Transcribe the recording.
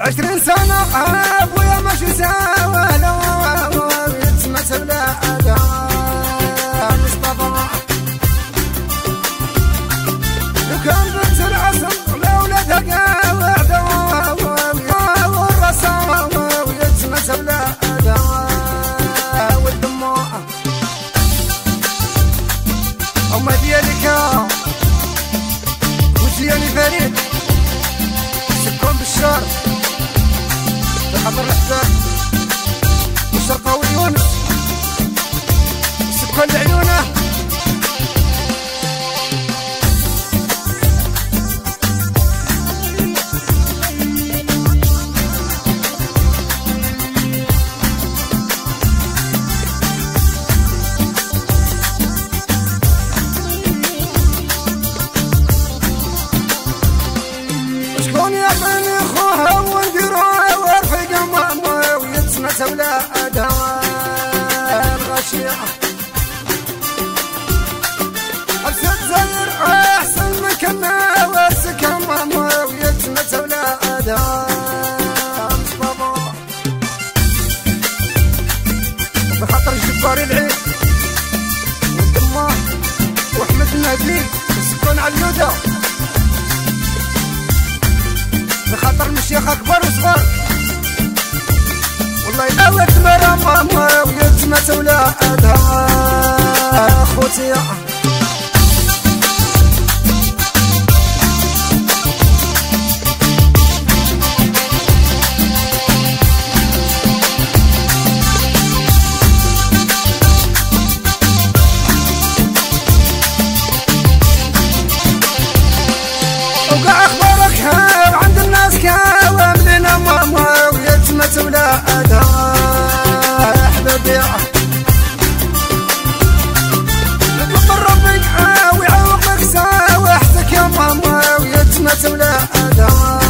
عشرين سنة أبويا ماشي سوا لو يتمس بلا مصطفى. لو كان بنت قاعدة والرسام ويتمس بلا والدموع. فريد؟ حضر الحساب الغشية أبسط زير أحسن مكنا وارسك ماما جبار العيد. والدمار وأحمد النبيل سكون على اليودا. بخاطر مشيخ اكبر وصغار. والله ناوت مرا ماما ويتمت ولادها خوتي ربك ويعوضك سوا